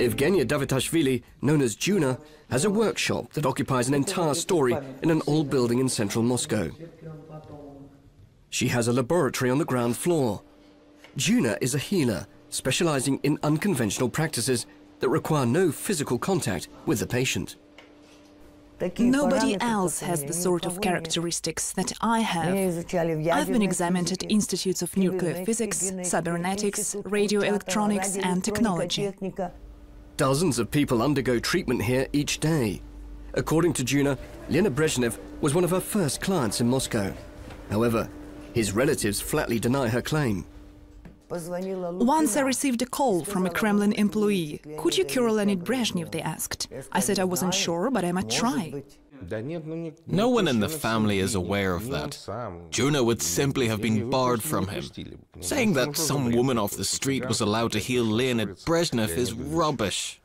Evgenia Davitashvili, known as Juna, has a workshop that occupies an entire story in an old building in central Moscow. She has a laboratory on the ground floor. Juna is a healer, specializing in unconventional practices that require no physical contact with the patient. Nobody else has the sort of characteristics that I have. I've been examined at institutes of nuclear physics, cybernetics, radioelectronics and technology. Dozens of people undergo treatment here each day. According to Juna, Leonid Brezhnev was one of her first clients in Moscow. However, his relatives flatly deny her claim. Once I received a call from a Kremlin employee. Could you cure Leonid Brezhnev, they asked. I said I wasn't sure, but I might try. No one in the family is aware of that. Juna would simply have been barred from him. Saying that some woman off the street was allowed to heal Leonid Brezhnev is rubbish.